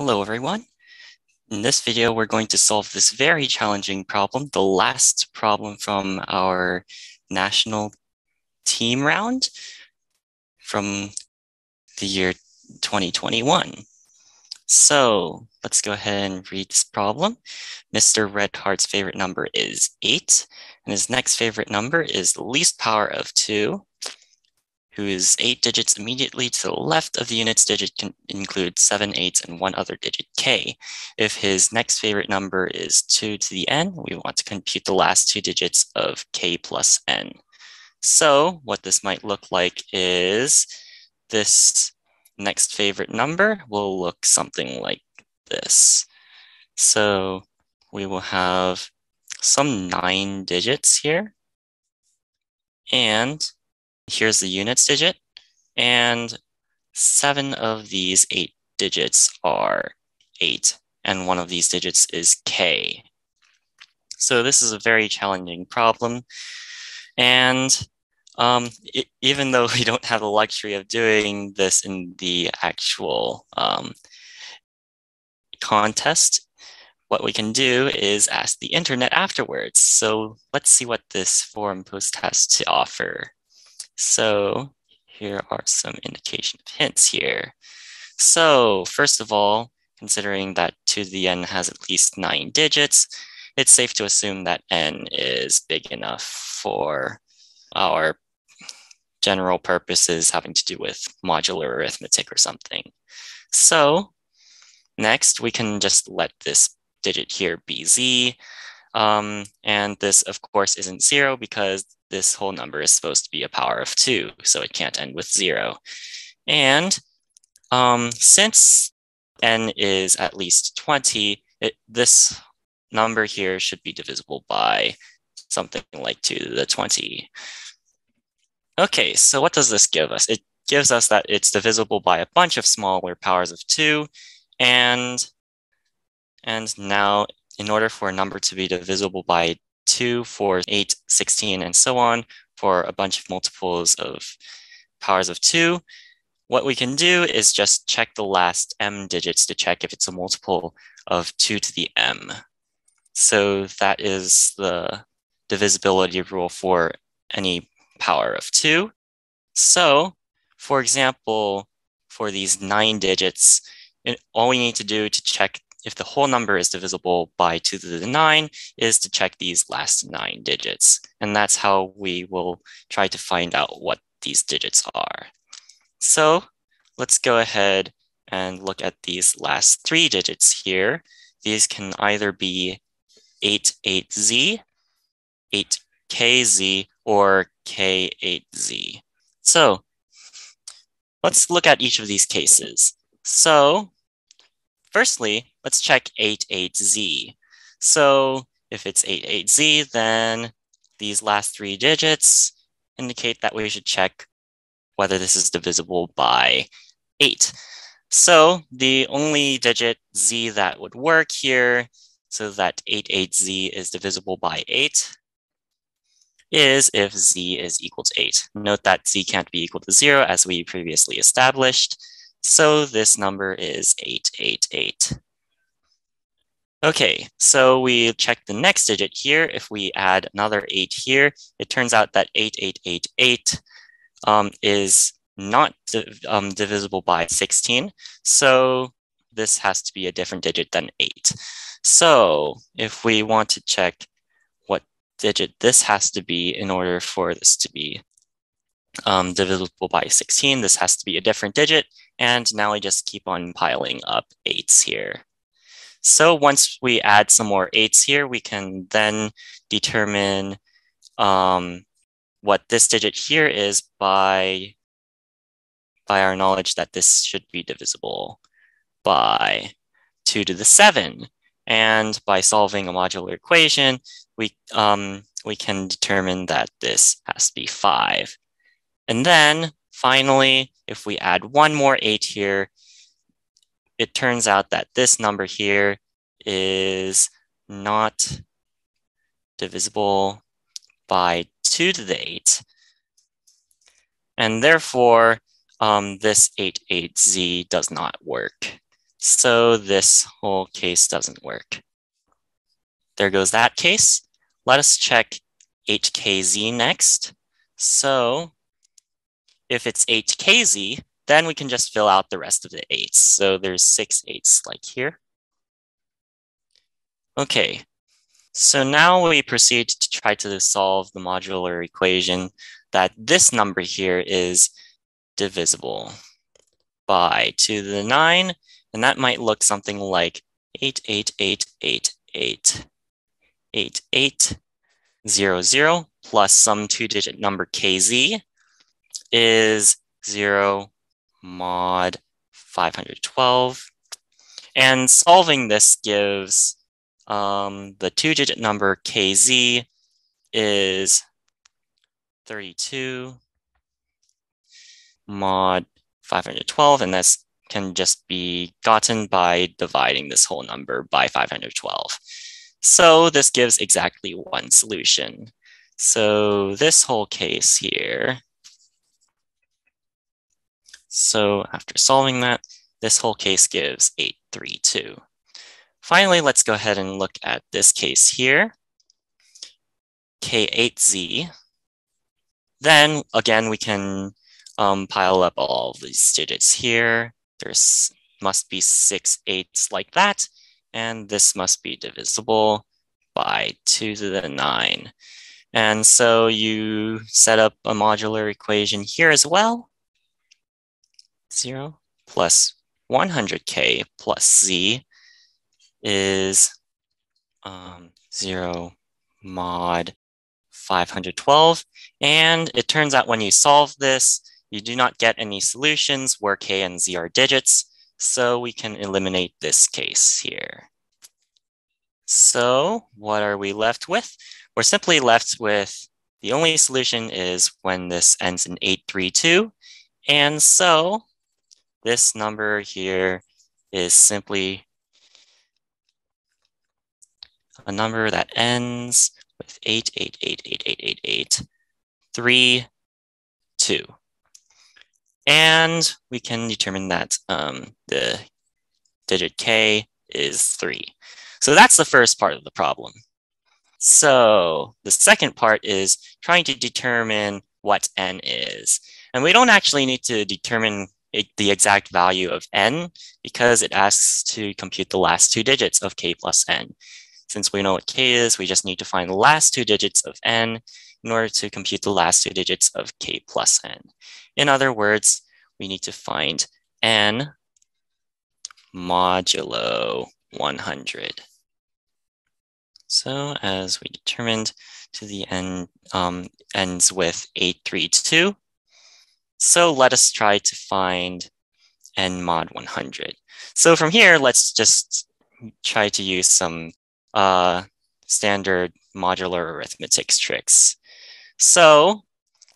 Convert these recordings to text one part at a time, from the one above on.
Hello, everyone. In this video, we're going to solve this very challenging problem, the last problem from our national team round from the year 2021. So let's go ahead and read this problem. Mr. Redheart's favorite number is 8, and his next favorite number is the least power of 2 who is eight digits immediately to the left of the units digit can include seven eights and one other digit k. If his next favorite number is two to the n, we want to compute the last two digits of k plus n. So what this might look like is this next favorite number will look something like this. So we will have some nine digits here. And here's the units digit, and seven of these eight digits are eight, and one of these digits is k. So this is a very challenging problem. And um, it, even though we don't have the luxury of doing this in the actual um, contest, what we can do is ask the internet afterwards. So let's see what this forum post has to offer. So here are some indication of hints here. So first of all, considering that 2 to the n has at least nine digits, it's safe to assume that n is big enough for our general purposes having to do with modular arithmetic or something. So next, we can just let this digit here be z. Um, and this, of course, isn't zero because this whole number is supposed to be a power of two, so it can't end with zero. And um, since n is at least 20, it, this number here should be divisible by something like 2 to the 20. Okay, so what does this give us? It gives us that it's divisible by a bunch of smaller powers of 2, and, and now in order for a number to be divisible by 2, 4, 8, 16, and so on for a bunch of multiples of powers of 2. What we can do is just check the last m digits to check if it's a multiple of 2 to the m. So that is the divisibility rule for any power of 2. So, for example, for these 9 digits, all we need to do to check if the whole number is divisible by 2 to the 9 is to check these last nine digits. And that's how we will try to find out what these digits are. So let's go ahead and look at these last three digits here. These can either be 88Z, 8KZ, or K8Z. So let's look at each of these cases. So firstly, let's check 88Z. So if it's 88Z, then these last three digits indicate that we should check whether this is divisible by 8. So the only digit z that would work here, so that 88z is divisible by 8, is if z is equal to 8. Note that z can't be equal to 0 as we previously established, so this number is 888. Okay, so we check the next digit here. If we add another 8 here, it turns out that 8888 um, is not um, divisible by 16. So this has to be a different digit than 8. So if we want to check what digit this has to be in order for this to be um, divisible by 16, this has to be a different digit. And now we just keep on piling up 8s here. So once we add some more eights here, we can then determine um, what this digit here is by, by our knowledge that this should be divisible by 2 to the 7. And by solving a modular equation, we, um, we can determine that this has to be 5. And then finally, if we add one more 8 here, it turns out that this number here is not divisible by 2 to the 8. And therefore, um, this 88z does not work. So this whole case doesn't work. There goes that case. Let us check 8KZ next. So if it's 8kz, then we can just fill out the rest of the eights. So there's six eights like here. Okay, so now we proceed to try to solve the modular equation that this number here is divisible by 2 to the 9, and that might look something like 8, 8, 8, 8, 8, 8, 8, 0, 0, plus some two-digit number kz is 0 mod 512. And solving this gives um, the two-digit number kz is 32 mod 512, and this can just be gotten by dividing this whole number by 512. So this gives exactly one solution. So this whole case here, so after solving that, this whole case gives 832. Finally, let's go ahead and look at this case here, K8Z. Then again, we can um, pile up all these digits here. There's must be six eights like that, and this must be divisible by two to the nine. And so you set up a modular equation here as well. Zero plus 100k plus z is um, 0 mod 512. And it turns out when you solve this, you do not get any solutions where k and z are digits. So we can eliminate this case here. So what are we left with? We're simply left with the only solution is when this ends in 832. And so this number here is simply a number that ends with 8, 8, 8, 8, 8, 8, 8, 3, 2. And we can determine that um, the digit k is 3. So that's the first part of the problem. So the second part is trying to determine what n is. And we don't actually need to determine the exact value of n because it asks to compute the last two digits of k plus n. Since we know what k is, we just need to find the last two digits of n in order to compute the last two digits of k plus n. In other words, we need to find n modulo 100. So as we determined to the end um, ends with 832. So let us try to find n mod 100. So from here, let's just try to use some uh, standard modular arithmetic tricks. So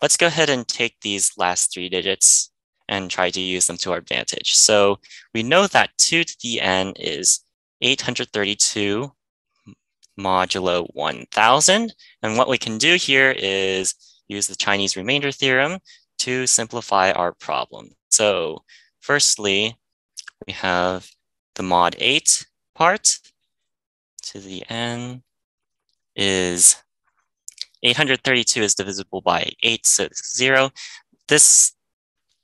let's go ahead and take these last three digits and try to use them to our advantage. So we know that 2 to the n is 832 modulo 1000. And what we can do here is use the Chinese remainder theorem to simplify our problem. So firstly, we have the mod 8 part to the n is 832 is divisible by 8, so it's 0. This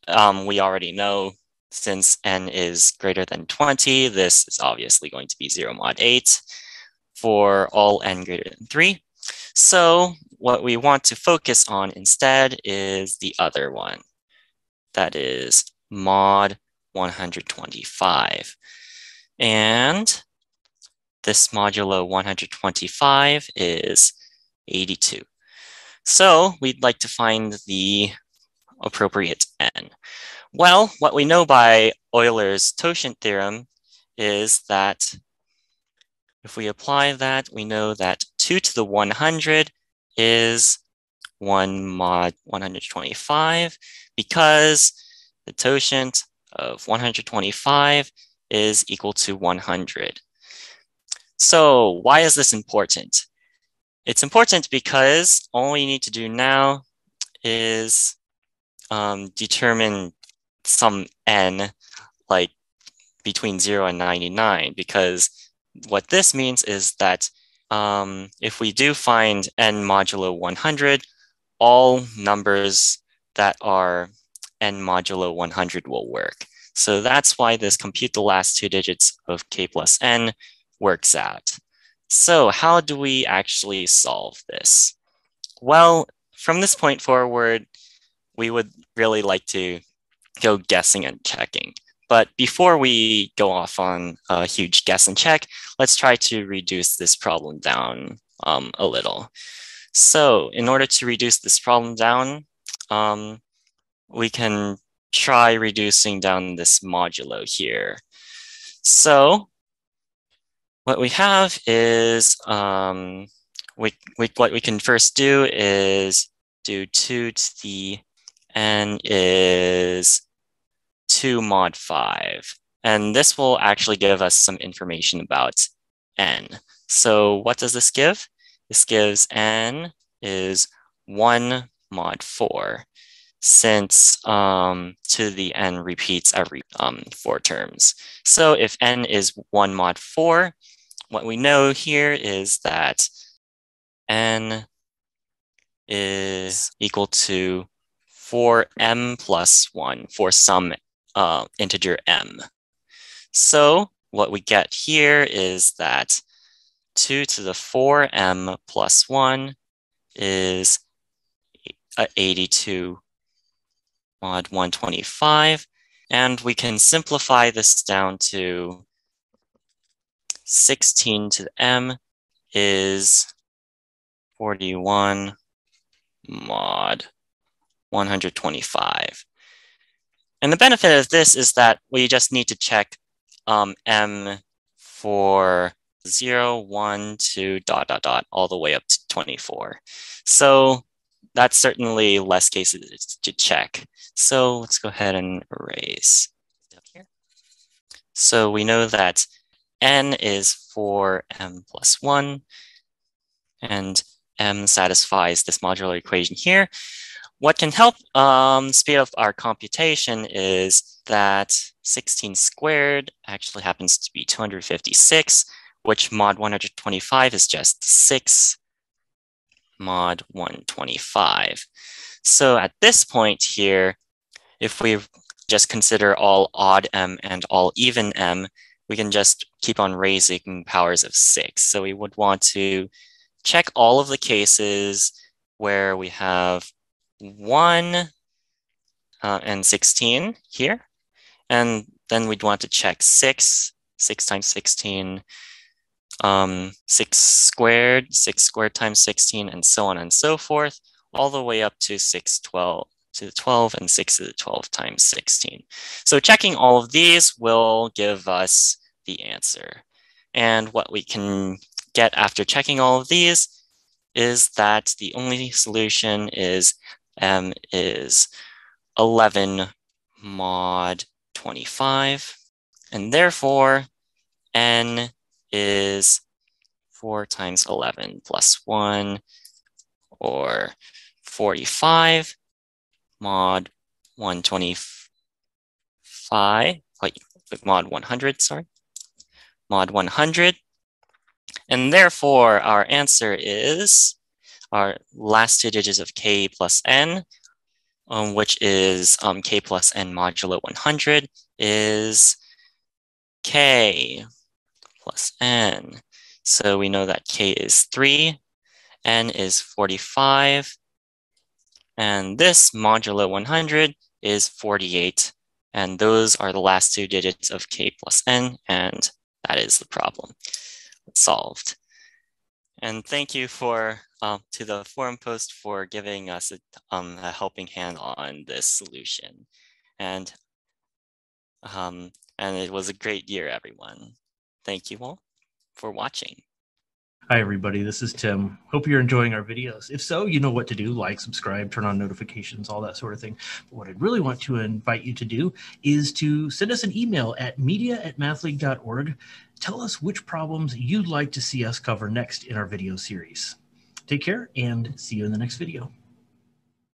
um, we already know since n is greater than 20, this is obviously going to be 0 mod 8 for all n greater than 3. So what we want to focus on instead is the other one. That is mod 125. And this modulo 125 is 82. So we'd like to find the appropriate n. Well, what we know by Euler's totient theorem is that if we apply that, we know that 2 to the 100 is 1 mod 125 because the totient of 125 is equal to 100. So why is this important? It's important because all we need to do now is um, determine some n, like between 0 and 99 because what this means is that um, if we do find n modulo 100, all numbers that are n modulo 100 will work. So that's why this compute the last two digits of k plus n works out. So how do we actually solve this? Well, from this point forward, we would really like to go guessing and checking. But before we go off on a huge guess and check, let's try to reduce this problem down um, a little. So in order to reduce this problem down, um, we can try reducing down this modulo here. So what we have is, um, we, we, what we can first do is do 2 to the n is 2 mod 5. And this will actually give us some information about n. So what does this give? This gives n is 1 mod 4 since um, to the n repeats every um, four terms. So if n is 1 mod 4, what we know here is that n is equal to 4m plus 1 for some uh, integer m. So what we get here is that 2 to the 4m plus 1 is 82 mod 125. And we can simplify this down to 16 to the m is 41 mod 125. And the benefit of this is that we just need to check um, m for 0, 1, 2, dot, dot, dot, all the way up to 24. So that's certainly less cases to check. So let's go ahead and erase here. So we know that n is 4m plus 1, and m satisfies this modular equation here. What can help um, speed up our computation is that 16 squared actually happens to be 256, which mod 125 is just 6 mod 125. So at this point here, if we just consider all odd m and all even m, we can just keep on raising powers of 6. So we would want to check all of the cases where we have 1 uh, and 16 here. And then we'd want to check 6, 6 times 16, um, 6 squared, 6 squared times 16, and so on and so forth, all the way up to 6, 12 to the 12 and 6 to the 12 times 16. So checking all of these will give us the answer. And what we can get after checking all of these is that the only solution is m is 11 mod 25. And therefore, n is 4 times 11 plus 1, or 45 mod 125, like mod 100, sorry, mod 100. And therefore, our answer is our last two digits of k plus n, um, which is um, k plus n modulo 100, is k plus n. So we know that k is 3, n is 45, and this modulo 100 is 48. And those are the last two digits of k plus n, and that is the problem solved. And thank you for uh, to the forum post for giving us a, um, a helping hand on this solution. And um, and it was a great year, everyone. Thank you all for watching. Hi, everybody. This is Tim. Hope you're enjoying our videos. If so, you know what to do like, subscribe, turn on notifications, all that sort of thing. But what I'd really want to invite you to do is to send us an email at media at mathleague.org. Tell us which problems you'd like to see us cover next in our video series. Take care and see you in the next video.